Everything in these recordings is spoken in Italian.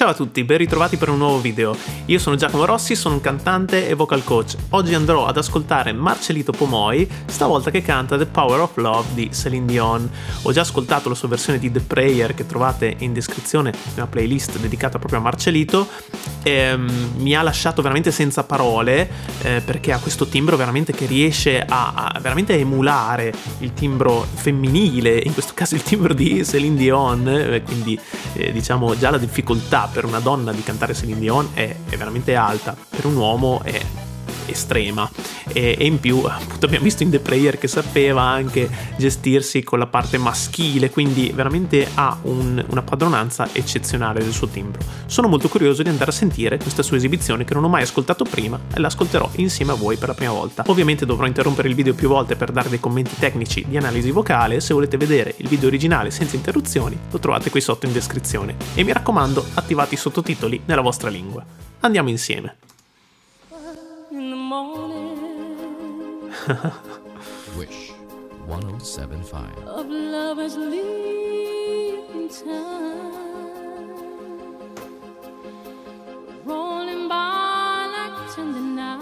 Ciao a tutti, ben ritrovati per un nuovo video. Io sono Giacomo Rossi, sono un cantante e vocal coach. Oggi andrò ad ascoltare Marcelito Pomoi, stavolta che canta The Power of Love di Celine Dion. Ho già ascoltato la sua versione di The Prayer che trovate in descrizione una playlist dedicata proprio a Marcelito e um, mi ha lasciato veramente senza parole eh, perché ha questo timbro veramente che riesce a, a veramente emulare il timbro femminile, in questo caso il timbro di Celine Dion, eh, quindi eh, diciamo già la difficoltà per una donna di cantare Celine Dion è, è veramente alta, per un uomo è estrema. E, e, in più appunto abbiamo visto in The Player che sapeva anche gestirsi con la parte maschile quindi veramente ha un, una padronanza eccezionale del suo timbro. Sono molto curioso di andare a sentire questa sua esibizione che non ho mai ascoltato prima e l'ascolterò insieme a voi per la prima volta. Ovviamente dovrò interrompere il video più volte per dare dei commenti tecnici di analisi vocale. Se volete vedere il video originale senza interruzioni lo trovate qui sotto in descrizione. E mi raccomando attivate i sottotitoli nella vostra lingua. Andiamo insieme Wish 1075. Of lovers leaving time, rolling by like tender now.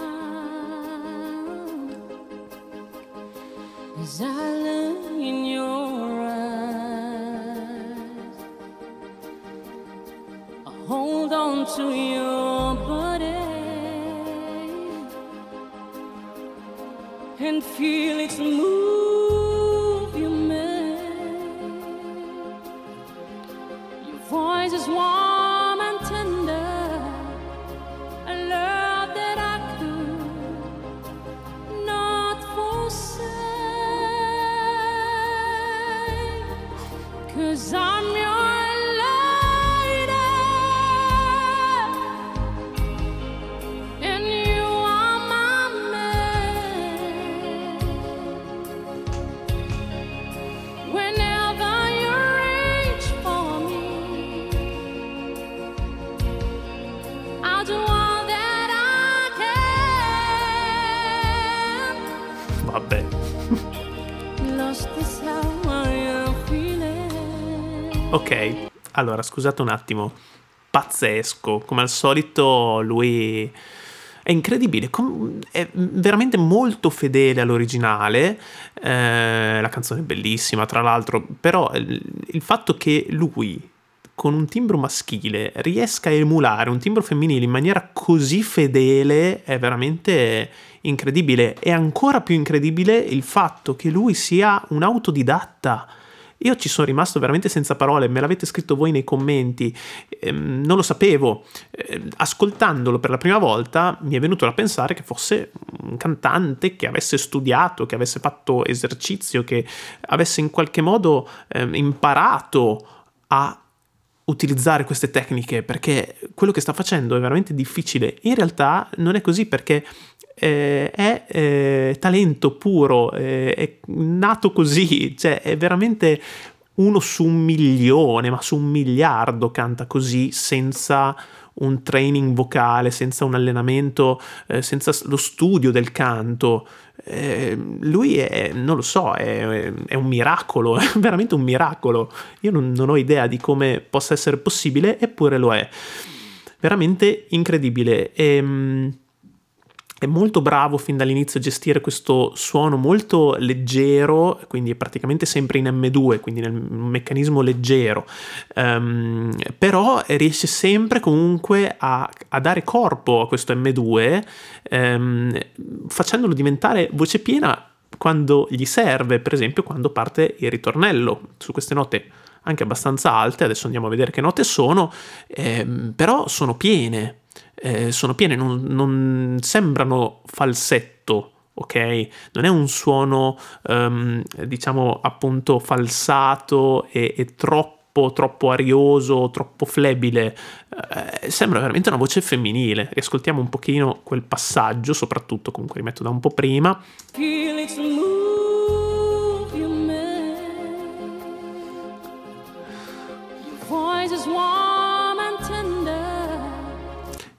As I look in your eyes, I hold on to your and feel its move allora scusate un attimo. Pazzesco, come al solito lui è incredibile, è veramente molto fedele all'originale. eh, la canzone è bellissima, tra l'altro, però il, il fatto che lui con un timbro maschile riesca a emulare un timbro femminile in maniera così fedele è veramente incredibile. È ancora più incredibile il fatto che lui sia un autodidatta. Io ci sono rimasto veramente senza parole, me l'avete scritto voi nei commenti, ehm, non lo sapevo. Eh, ascoltandolo per la prima volta mi è venuto da pensare che fosse un cantante che avesse studiato, che avesse fatto esercizio, che avesse in qualche modo ehm, imparato a utilizzare queste tecniche perché quello che sta facendo è veramente difficile. In realtà non è così perché eh, è eh, talento puro, eh, è nato così, cioè è veramente uno su un milione, ma su un miliardo canta così senza un training vocale, senza un allenamento, eh, senza lo studio del canto. Eh, lui è, non lo so, è, è, un miracolo, è veramente un miracolo. Io non, non ho idea di come possa essere possibile, eppure lo è. Veramente incredibile. E, è molto bravo fin dall'inizio a gestire questo suono molto leggero, quindi è praticamente sempre in M2, quindi nel meccanismo leggero, um, però riesce sempre comunque a, a, dare corpo a questo M2, um, facendolo diventare voce piena quando gli serve, per esempio quando parte il ritornello su queste note anche abbastanza alte, adesso andiamo a vedere che note sono, ehm, però sono piene, eh, sono piene, non, non, sembrano falsetto, ok? Non è un suono, um, diciamo, appunto falsato e, e troppo troppo arioso, troppo flebile, eh, sembra veramente una voce femminile. Riascoltiamo un pochino quel passaggio, soprattutto comunque rimetto da un po' prima.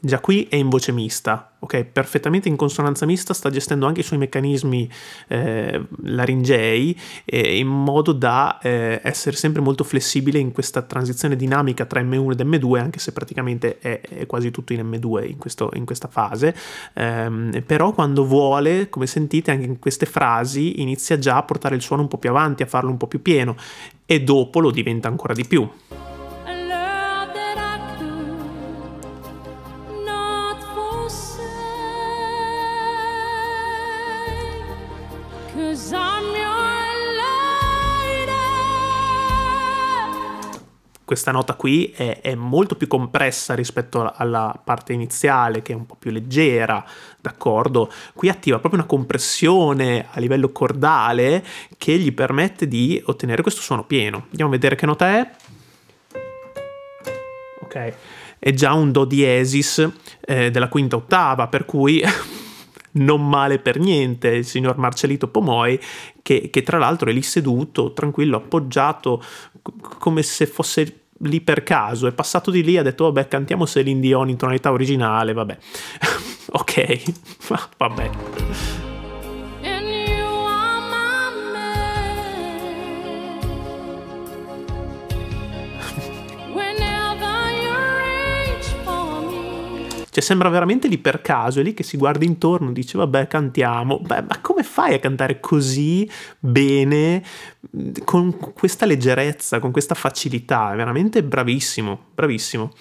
Già qui è in voce mista, ok? Perfettamente in consonanza mista, sta gestendo anche i suoi meccanismi eh, laringei eh, in modo da eh, essere sempre molto flessibile in questa transizione dinamica tra M1 ed M2, anche se praticamente è, è quasi tutto in M2 in, questo, in questa fase. Ehm, però quando vuole, come sentite, anche in queste frasi inizia già a portare il suono un po' più avanti, a farlo un po' più pieno e dopo lo diventa ancora di più. Questa nota qui è, è molto più compressa rispetto alla parte iniziale che è un po' più leggera, d'accordo? Qui attiva proprio una compressione a livello cordale che gli permette di ottenere questo suono pieno. Andiamo a vedere che nota è. Ok, è già un do diesis eh, della quinta ottava, per cui non male per niente il signor Marcellito Pomoi, che, che tra l'altro è lì seduto, tranquillo, appoggiato, come se fosse lì per caso, è passato di lì, ha detto vabbè cantiamo Celine Dion in tonalità originale, vabbè. ok, vabbè. Cioè sembra veramente lì per caso, è lì che si guarda intorno, dice vabbè cantiamo, Beh, ma come fai a cantare così bene, con questa leggerezza, con questa facilità? È veramente bravissimo, bravissimo.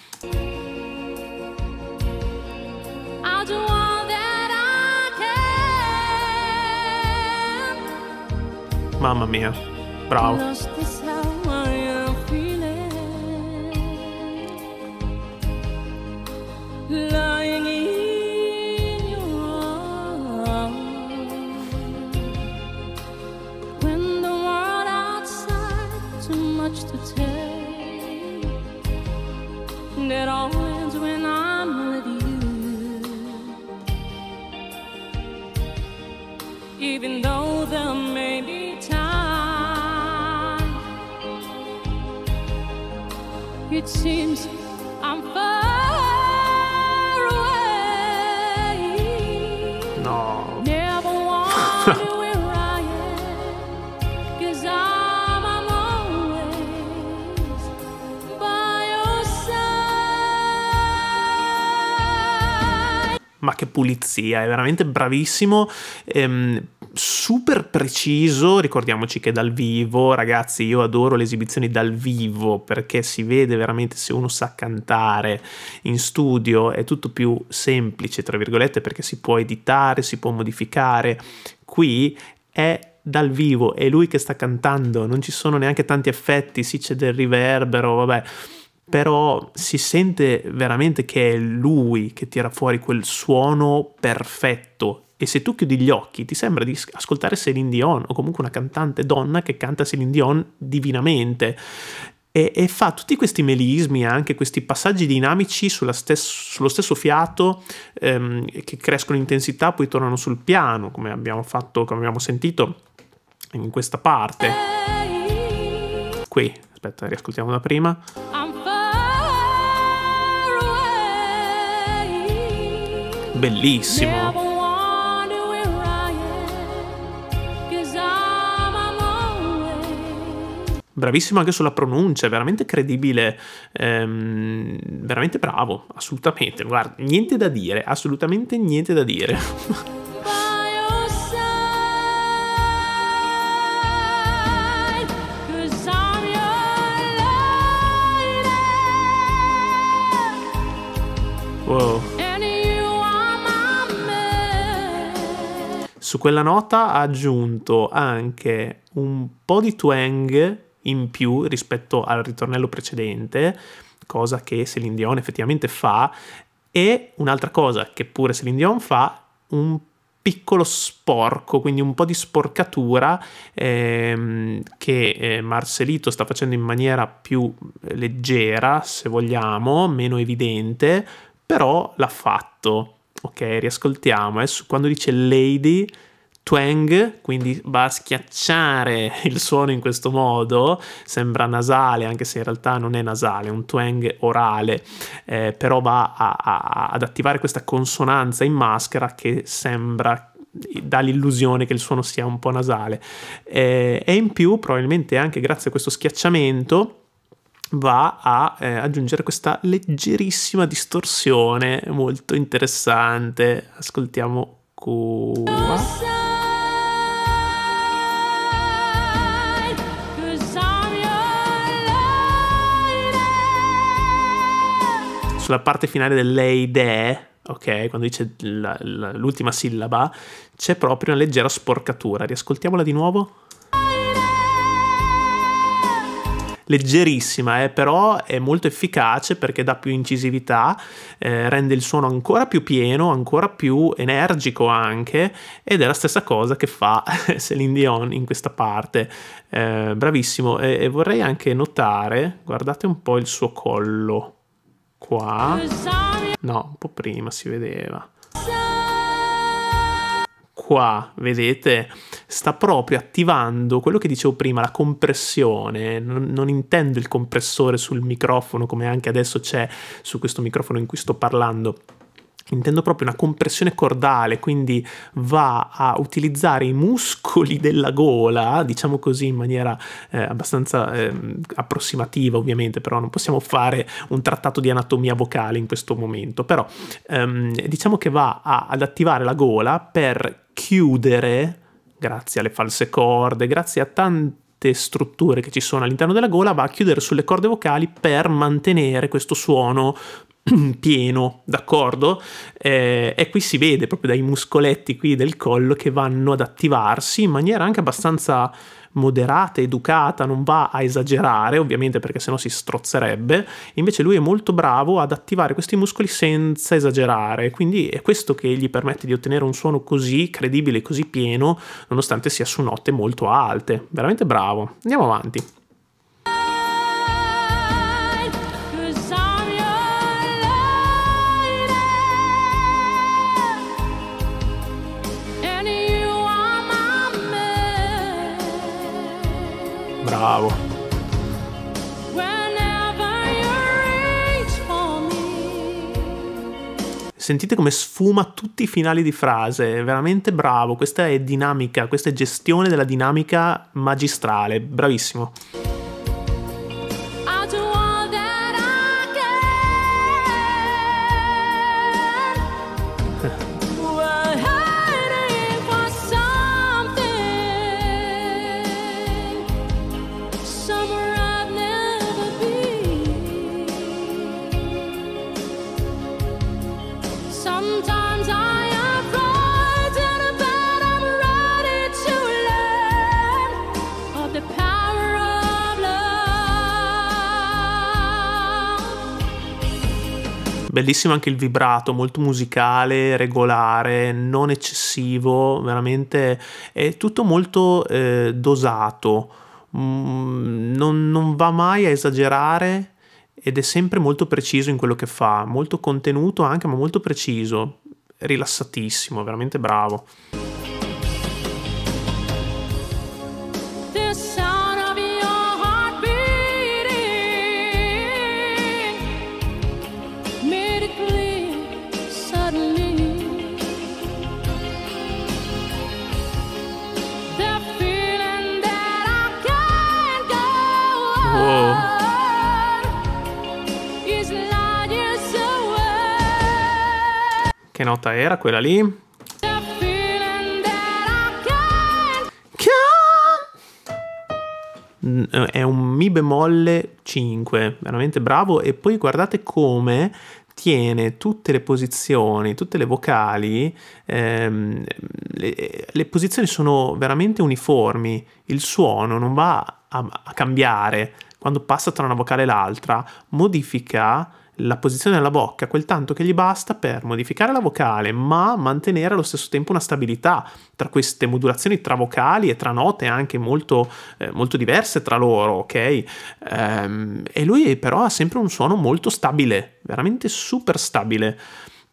Mamma mia, bravo. Much to. And it all ends when I'm with you. Even though there may be time, it seems Ma che pulizia, è veramente bravissimo, ehm, super preciso, ricordiamoci che dal vivo, ragazzi, io adoro le esibizioni dal vivo perché si vede veramente se uno sa cantare in studio è tutto più semplice, tra virgolette, perché si può editare, si può modificare. Qui è dal vivo, è lui che sta cantando, non ci sono neanche tanti effetti, sì c'è del riverbero, vabbè, però si sente veramente che è lui che tira fuori quel suono perfetto. E se tu chiudi gli occhi, ti sembra di ascoltare Celine Dion o comunque una cantante donna che canta Celine Dion divinamente. E, e fa tutti questi melismi, anche questi passaggi dinamici stes- sullo stesso fiato ehm, che crescono in intensità, poi tornano sul piano, come abbiamo fatto, come abbiamo sentito in questa parte. Qui, aspetta, riascoltiamo da prima. Always Bravissimo anche sulla pronuncia, veramente credibile, ehm, veramente bravo, assolutamente. Guarda, niente da dire, assolutamente niente da dire. Su quella nota ha aggiunto anche un po' di twang in più rispetto al ritornello precedente, cosa che Celine Dion effettivamente fa, e un'altra cosa che pure Celine Dion fa, un piccolo sporco, quindi un po' di sporcatura ehm, che eh, Marcelito sta facendo in maniera più leggera, se vogliamo, meno evidente, però l'ha fatto. Ok, riascoltiamo. Adesso quando dice lady, twang, quindi va a schiacciare il suono in questo modo, sembra nasale anche se in realtà non è nasale, è un twang orale, eh, però va a, a, ad attivare questa consonanza in maschera che sembra dà l'illusione che il suono sia un po' nasale eh, e in più probabilmente anche grazie a questo schiacciamento va a eh, aggiungere questa leggerissima distorsione molto interessante ascoltiamo qua sulla parte finale del lei de, ok, quando dice la- la- l'ultima sillaba, c'è proprio una leggera sporcatura. Riascoltiamola di nuovo. Leggerissima, eh, però è molto efficace perché dà più incisività, eh, rende il suono ancora più pieno, ancora più energico anche, ed è la stessa cosa che fa Celine Dion in questa parte. Eh, bravissimo, e, e vorrei anche notare, guardate un po' il suo collo qua. No, un po' prima si vedeva. Qua, vedete, sta proprio attivando quello che dicevo prima, la compressione. Non, non intendo il compressore sul microfono come anche adesso c'è su questo microfono in cui sto parlando. Intendo proprio una compressione cordale, quindi va a utilizzare i muscoli della gola, diciamo così in maniera eh, abbastanza ehm, approssimativa ovviamente, però non possiamo fare un trattato di anatomia vocale in questo momento, però ehm, diciamo che va a- ad attivare la gola per chiudere, grazie alle false corde, grazie a tante strutture che ci sono all'interno della gola, va a chiudere sulle corde vocali per mantenere questo suono pieno, d'accordo? Eh, e qui si vede proprio dai muscoletti qui del collo che vanno ad attivarsi in maniera anche abbastanza moderata, educata, non va a esagerare, ovviamente perché sennò si strozzerebbe. Invece lui è molto bravo ad attivare questi muscoli senza esagerare, quindi è questo che gli permette di ottenere un suono così credibile, così pieno, nonostante sia su note molto alte. Veramente bravo. Andiamo avanti. Bravo. Sentite come sfuma tutti i finali di frase, è veramente bravo. Questa è dinamica, questa è gestione della dinamica magistrale, bravissimo. Bellissimo anche il vibrato, molto musicale, regolare, non eccessivo, veramente è tutto molto eh, dosato, Mm, non, non va mai a esagerare ed è sempre molto preciso in quello che fa, molto contenuto anche, ma molto preciso, rilassatissimo, veramente bravo. Che nota era quella lì? È un mi bemolle 5, veramente bravo. E poi guardate come tiene tutte le posizioni, tutte le vocali, ehm, le, le posizioni sono veramente uniformi, il suono non va a, a cambiare. Quando passa tra una vocale e l'altra, modifica la posizione della bocca quel tanto che gli basta per modificare la vocale, ma mantenere allo stesso tempo una stabilità tra queste modulazioni tra vocali e tra note anche molto, eh, molto diverse tra loro, ok? Ehm, e lui però ha sempre un suono molto stabile, veramente super stabile.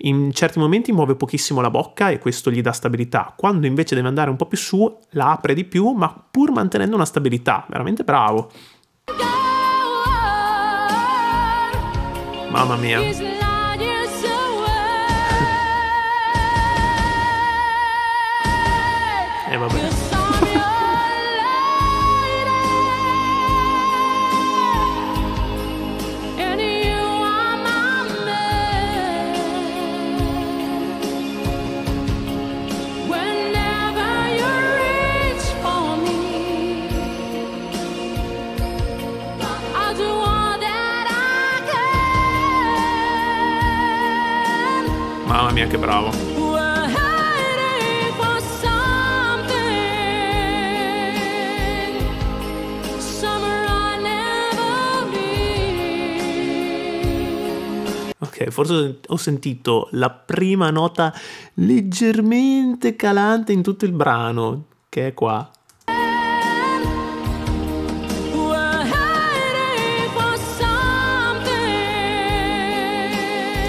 In certi momenti muove pochissimo la bocca e questo gli dà stabilità. Quando invece deve andare un po' più su, la apre di più, ma pur mantenendo una stabilità. Veramente bravo. Mamma mia. Mia, che bravo. Ok, forse ho sentito la prima nota leggermente calante in tutto il brano, che è qua.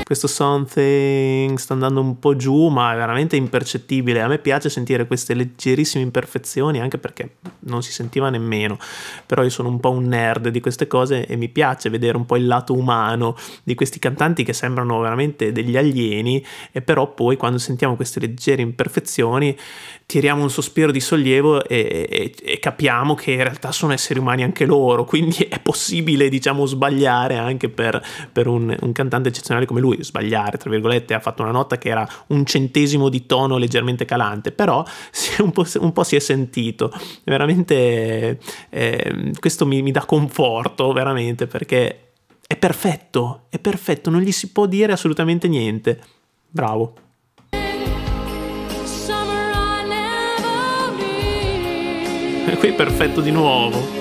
Questo something sta andando un po' giù, ma è veramente impercettibile. A me piace sentire queste leggerissime imperfezioni, anche perché non si sentiva nemmeno. Però io sono un po' un nerd di queste cose e mi piace vedere un po' il lato umano di questi cantanti che sembrano veramente degli alieni, e però poi quando sentiamo queste leggere imperfezioni tiriamo un sospiro di sollievo e, e- e capiamo che in realtà sono esseri umani anche loro, quindi è possibile, diciamo, sbagliare anche per, per un, un cantante eccezionale come lui. Sbagliare, tra virgolette, ha fatto una nota che era un centesimo di tono leggermente calante, però un, po', un po' si è sentito. Veramente eh, questo mi, mi dà conforto, veramente, perché è perfetto, è perfetto, non gli si può dire assolutamente niente. Bravo. E qui è perfetto di nuovo.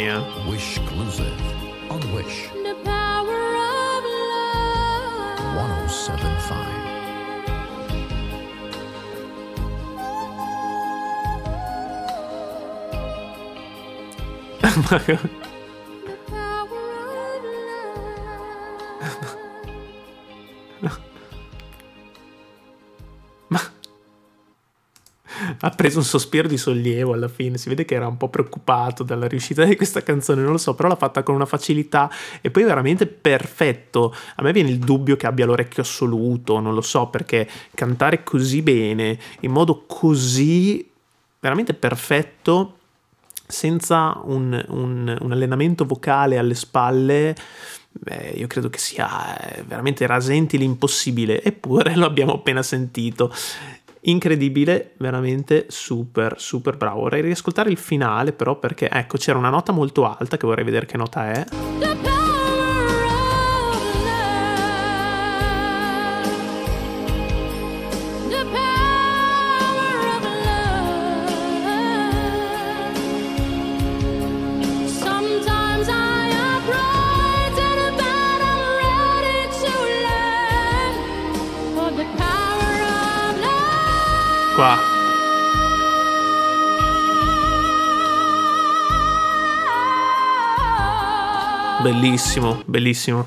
Mamma mia. Wish exclusive on Wish The power of love. 1075. The power ha preso un sospiro di sollievo alla fine. Si vede che era un po' preoccupato dalla riuscita di questa canzone, non lo so, però l'ha fatta con una facilità e poi veramente perfetto. A me viene il dubbio che abbia l'orecchio assoluto, non lo so, perché cantare così bene, in modo così veramente perfetto, senza un, un- un allenamento vocale alle spalle. beh, io credo che sia eh, veramente rasenti l'impossibile, eppure lo abbiamo appena sentito. Incredibile, veramente super, super bravo. Vorrei riascoltare il finale, però, perché ecco, c'era una nota molto alta che vorrei vedere che nota è. Bellissimo, bellissimo.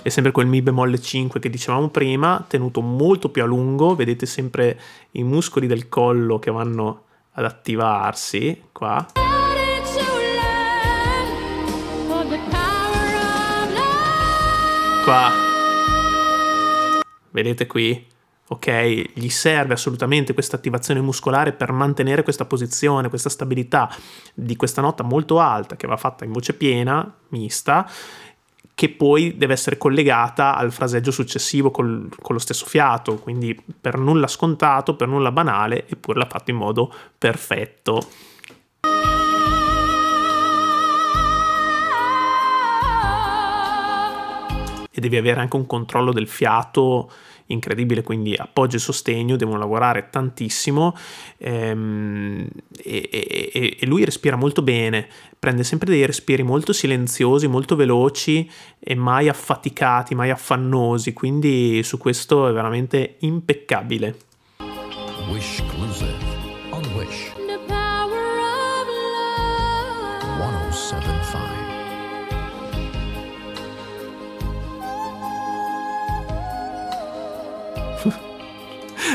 È sempre quel Mi bemolle 5 che dicevamo prima, tenuto molto più a lungo. Vedete sempre i muscoli del collo che vanno ad attivarsi. Qua. Qua. Vedete qui? Ok, gli serve assolutamente questa attivazione muscolare per mantenere questa posizione, questa stabilità di questa nota molto alta che va fatta in voce piena, mista, che poi deve essere collegata al fraseggio successivo col- con lo stesso fiato, quindi per nulla scontato, per nulla banale, eppure l'ha fatto in modo perfetto. e devi avere anche un controllo del fiato incredibile, quindi appoggio e sostegno devono lavorare tantissimo ehm, e, e, e, lui respira molto bene, prende sempre dei respiri molto silenziosi, molto veloci e mai affaticati, mai affannosi, quindi su questo è veramente impeccabile. Wish Exclusive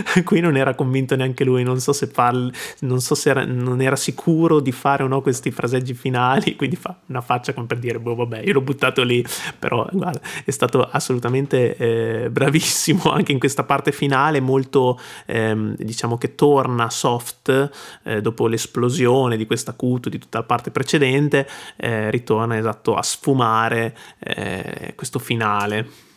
Qui non era convinto neanche lui, non so se farli, non so se era, non era sicuro di fare o no questi fraseggi finali, quindi fa una faccia come per dire, boh vabbè, io l'ho buttato lì, però guarda, è stato assolutamente eh, bravissimo anche in questa parte finale, molto ehm, diciamo che torna soft eh, dopo l'esplosione di questa acuto, di tutta la parte precedente, eh, ritorna esatto a sfumare eh, questo finale.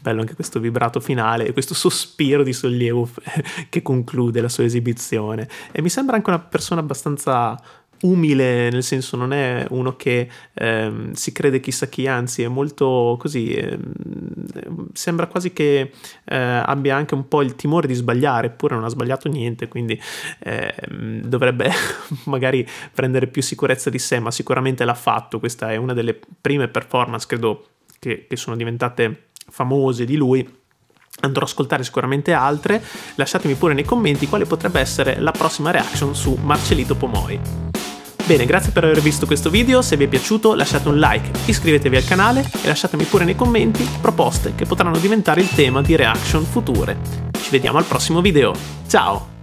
Bello anche questo vibrato finale e questo sospiro di sollievo che conclude la sua esibizione. E mi sembra anche una persona abbastanza umile, nel senso non è uno che ehm, si crede chissà chi, anzi è molto così, ehm, sembra quasi che eh, abbia anche un po' il timore di sbagliare, eppure non ha sbagliato niente, quindi ehm, dovrebbe magari prendere più sicurezza di sé, ma sicuramente l'ha fatto, questa è una delle prime performance, credo, che, che sono diventate famose di lui. Andrò ad ascoltare sicuramente altre. Lasciatemi pure nei commenti quale potrebbe essere la prossima reaction su Marcellito Pomoi. Bene, grazie per aver visto questo video, se vi è piaciuto lasciate un like, iscrivetevi al canale e lasciatemi pure nei commenti proposte che potranno diventare il tema di reaction future. Ci vediamo al prossimo video, ciao!